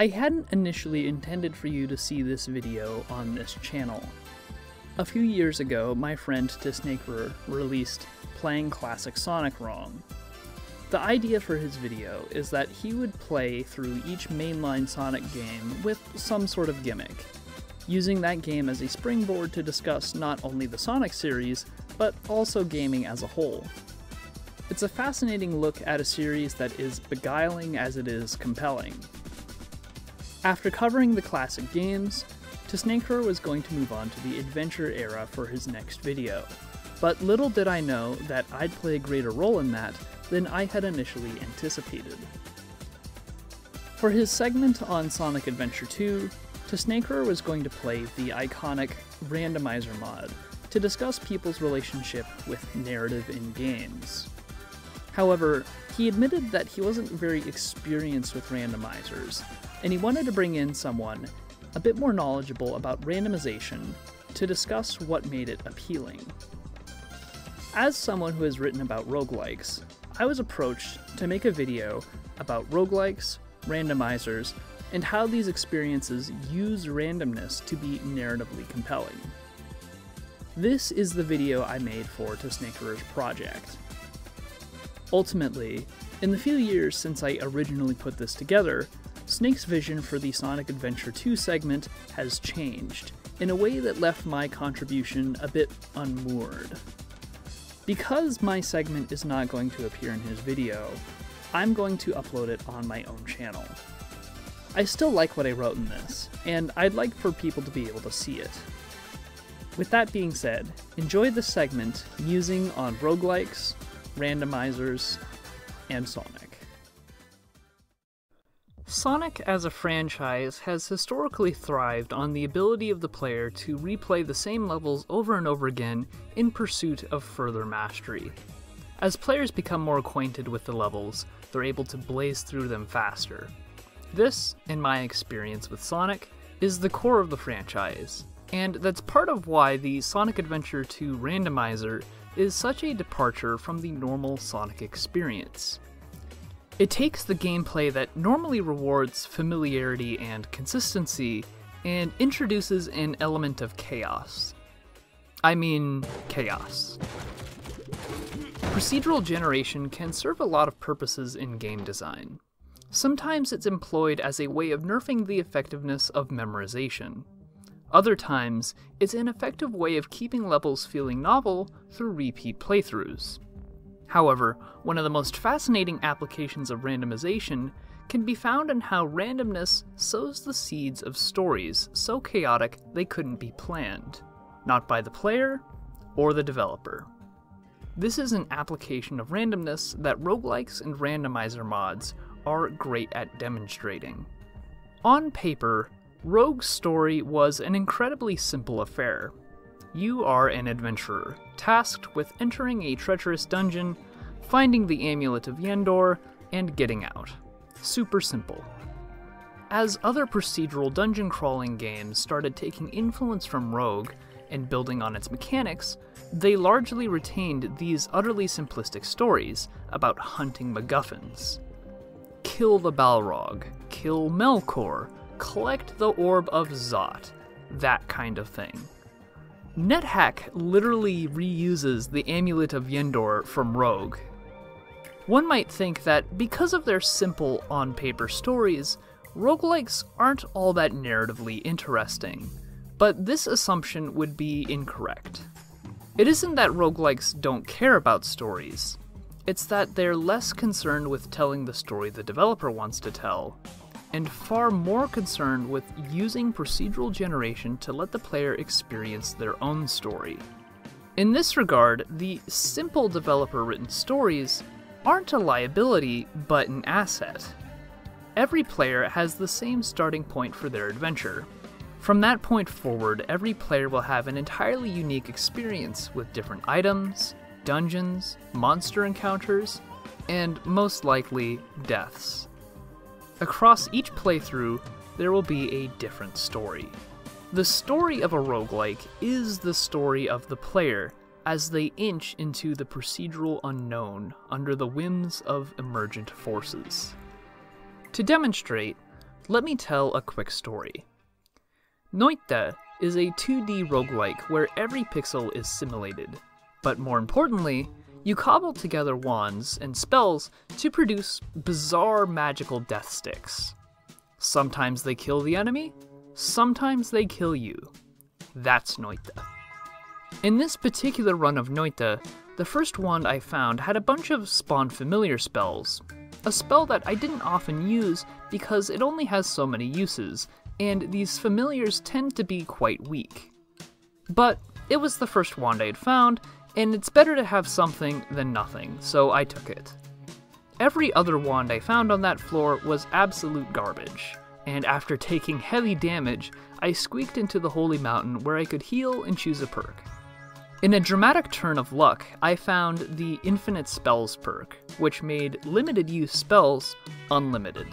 I hadn't initially intended for you to see this video on this channel. A few years ago, my friend Tehsnakerer released Playing Classic Sonic Wrong. The idea for his video is that he would play through each mainline Sonic game with some sort of gimmick, using that game as a springboard to discuss not only the Sonic series, but also gaming as a whole. It's a fascinating look at a series that is beguiling as it is compelling. After covering the classic games, Tehsnakerer was going to move on to the adventure era for his next video, but little did I know that I'd play a greater role in that than I had initially anticipated. For his segment on Sonic Adventure 2, Tehsnakerer was going to play the iconic Randomizer mod to discuss people's relationship with narrative in games. However, he admitted that he wasn't very experienced with randomizers, and he wanted to bring in someone a bit more knowledgeable about randomization to discuss what made it appealing. As someone who has written about roguelikes, I was approached to make a video about roguelikes, randomizers, and how these experiences use randomness to be narratively compelling. This is the video I made for To Tehsnakerer's project. Ultimately, in the few years since I originally put this together, Snake's vision for the Sonic Adventure 2 segment has changed, in a way that left my contribution a bit unmoored. Because my segment is not going to appear in his video, I'm going to upload it on my own channel. I still like what I wrote in this, and I'd like for people to be able to see it. With that being said, enjoy this segment musing on roguelikes, randomizers, and Sonic. Sonic as a franchise has historically thrived on the ability of the player to replay the same levels over and over again in pursuit of further mastery. As players become more acquainted with the levels, they're able to blaze through them faster. This, in my experience with Sonic, is the core of the franchise, and that's part of why the Sonic Adventure 2 randomizer is such a departure from the normal Sonic experience. It takes the gameplay that normally rewards familiarity and consistency and introduces an element of chaos. I mean, chaos. Procedural generation can serve a lot of purposes in game design. Sometimes it's employed as a way of nerfing the effectiveness of memorization. Other times, it's an effective way of keeping levels feeling novel through repeat playthroughs. However, one of the most fascinating applications of randomization can be found in how randomness sows the seeds of stories so chaotic they couldn't be planned, not by the player or the developer. This is an application of randomness that roguelikes and randomizer mods are great at demonstrating. On paper, Rogue's story was an incredibly simple affair. You are an adventurer, tasked with entering a treacherous dungeon, finding the Amulet of Yendor, and getting out. Super simple. As other procedural dungeon crawling games started taking influence from Rogue and building on its mechanics, they largely retained these utterly simplistic stories about hunting MacGuffins. Kill the Balrog, kill Melkor, collect the Orb of Zot, that kind of thing. NetHack literally reuses the Amulet of Yendor from Rogue. One might think that because of their simple on paper stories, roguelikes aren't all that narratively interesting, but this assumption would be incorrect. It isn't that roguelikes don't care about stories, it's that they're less concerned with telling the story the developer wants to tell, and far more concerned with using procedural generation to let the player experience their own story. In this regard, the simple developer written stories aren't a liability, but an asset. Every player has the same starting point for their adventure. From that point forward, every player will have an entirely unique experience with different items, dungeons, monster encounters, and most likely, deaths. Across each playthrough, there will be a different story. The story of a roguelike is the story of the player as they inch into the procedural unknown under the whims of emergent forces. To demonstrate, let me tell a quick story. Noita is a 2D roguelike where every pixel is simulated. But more importantly, you cobble together wands and spells to produce bizarre magical death sticks. Sometimes they kill the enemy, sometimes they kill you. That's Noita. In this particular run of Noita, the first wand I found had a bunch of spawn familiar spells, a spell that I didn't often use because it only has so many uses, and these familiars tend to be quite weak. But it was the first wand I had found, and it's better to have something than nothing, so I took it. Every other wand I found on that floor was absolute garbage, and after taking heavy damage, I squeaked into the Holy Mountain where I could heal and choose a perk. In a dramatic turn of luck, I found the Infinite Spells perk, which made limited use spells unlimited.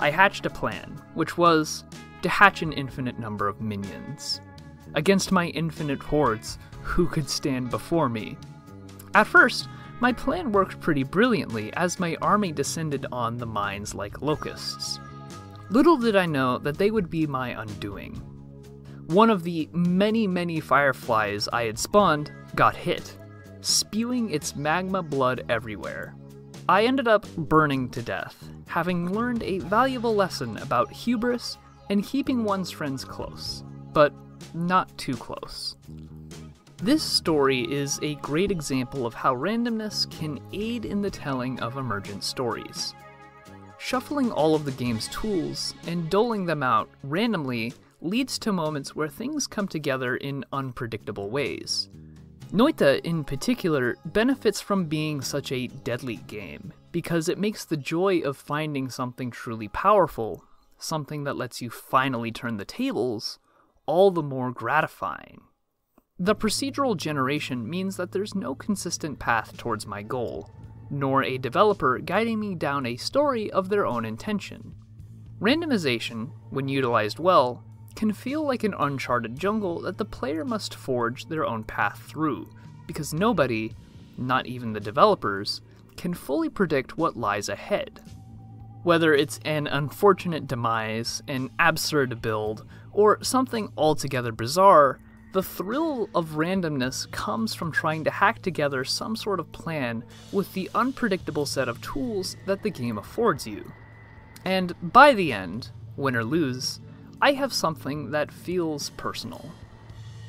I hatched a plan, which was to hatch an infinite number of minions. Against my infinite hordes, who could stand before me? At first, my plan worked pretty brilliantly as my army descended on the mines like locusts. Little did I know that they would be my undoing. One of the many, many fireflies I had spawned got hit, spewing its magma blood everywhere. I ended up burning to death, having learned a valuable lesson about hubris and keeping one's friends close, but not too close. This story is a great example of how randomness can aid in the telling of emergent stories. Shuffling all of the game's tools and doling them out randomly leads to moments where things come together in unpredictable ways. Noita, in particular, benefits from being such a deadly game, because it makes the joy of finding something truly powerful, something that lets you finally turn the tables, all the more gratifying. The procedural generation means that there's no consistent path towards my goal, nor a developer guiding me down a story of their own intention. Randomization, when utilized well, can feel like an uncharted jungle that the player must forge their own path through, because nobody, not even the developers, can fully predict what lies ahead. Whether it's an unfortunate demise, an absurd build, or something altogether bizarre, the thrill of randomness comes from trying to hack together some sort of plan with the unpredictable set of tools that the game affords you. And by the end, win or lose, I have something that feels personal.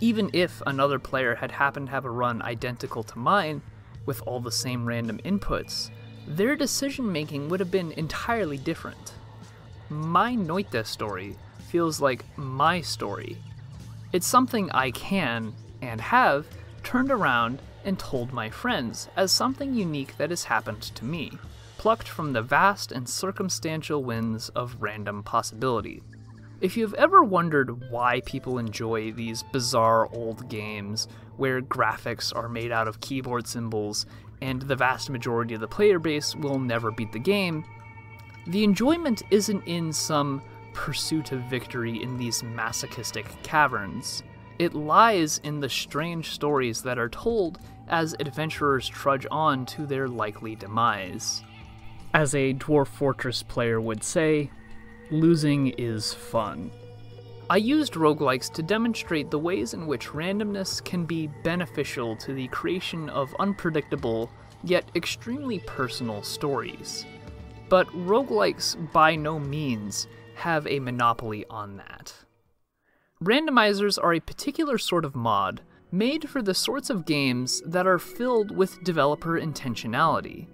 Even if another player had happened to have a run identical to mine, with all the same random inputs, their decision making would have been entirely different. My Noita story feels like my story. It's something I can, and have, turned around and told my friends as something unique that has happened to me, plucked from the vast and circumstantial winds of random possibility. If you've ever wondered why people enjoy these bizarre old games where graphics are made out of keyboard symbols and the vast majority of the player base will never beat the game, the enjoyment isn't in some pursuit of victory in these masochistic caverns. It lies in the strange stories that are told as adventurers trudge on to their likely demise. As a Dwarf Fortress player would say, losing is fun. I used roguelikes to demonstrate the ways in which randomness can be beneficial to the creation of unpredictable, yet extremely personal stories. But roguelikes by no means have a monopoly on that. Randomizers are a particular sort of mod made for the sorts of games that are filled with developer intentionality.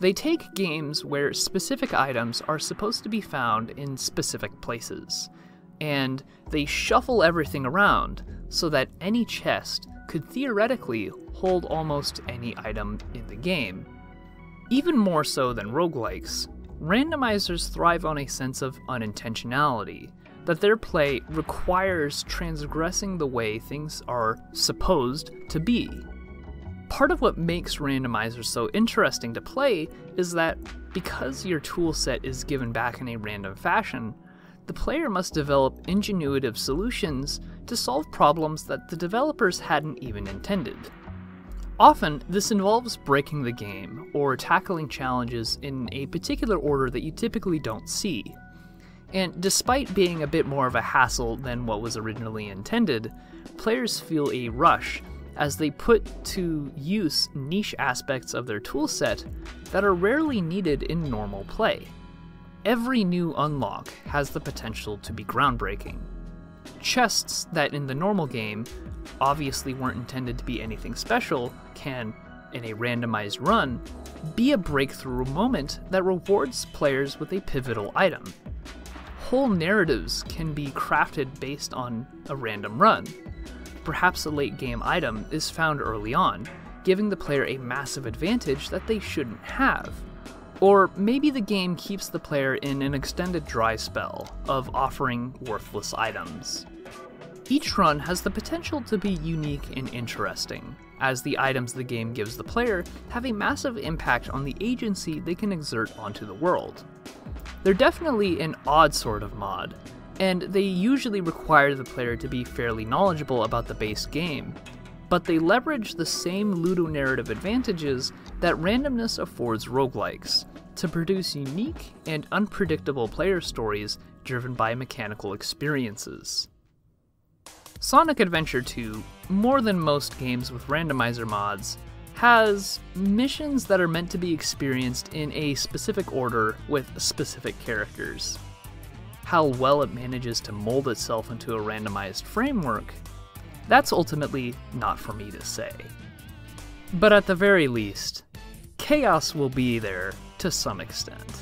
They take games where specific items are supposed to be found in specific places, and they shuffle everything around so that any chest could theoretically hold almost any item in the game. Even more so than roguelikes, randomizers thrive on a sense of unintentionality, that their play requires transgressing the way things are supposed to be. Part of what makes randomizers so interesting to play is that because your toolset is given back in a random fashion, the player must develop ingenuitive solutions to solve problems that the developers hadn't even intended. Often, this involves breaking the game or tackling challenges in a particular order that you typically don't see. And despite being a bit more of a hassle than what was originally intended, players feel a rush as they put to use niche aspects of their toolset that are rarely needed in normal play. Every new unlock has the potential to be groundbreaking. Chests that in the normal game obviously weren't intended to be anything special can, in a randomized run, be a breakthrough moment that rewards players with a pivotal item. Whole narratives can be crafted based on a random run. Perhaps a late game item is found early on, giving the player a massive advantage that they shouldn't have. Or maybe the game keeps the player in an extended dry spell of offering worthless items. Each run has the potential to be unique and interesting, as the items the game gives the player have a massive impact on the agency they can exert onto the world. They're definitely an odd sort of mod, and they usually require the player to be fairly knowledgeable about the base game, but they leverage the same ludonarrative advantages that randomness affords roguelikes to produce unique and unpredictable player stories driven by mechanical experiences. Sonic Adventure 2, more than most games with randomizer mods, has missions that are meant to be experienced in a specific order with specific characters. How well it manages to mold itself into a randomized framework, that's ultimately not for me to say. But at the very least, chaos will be there to some extent.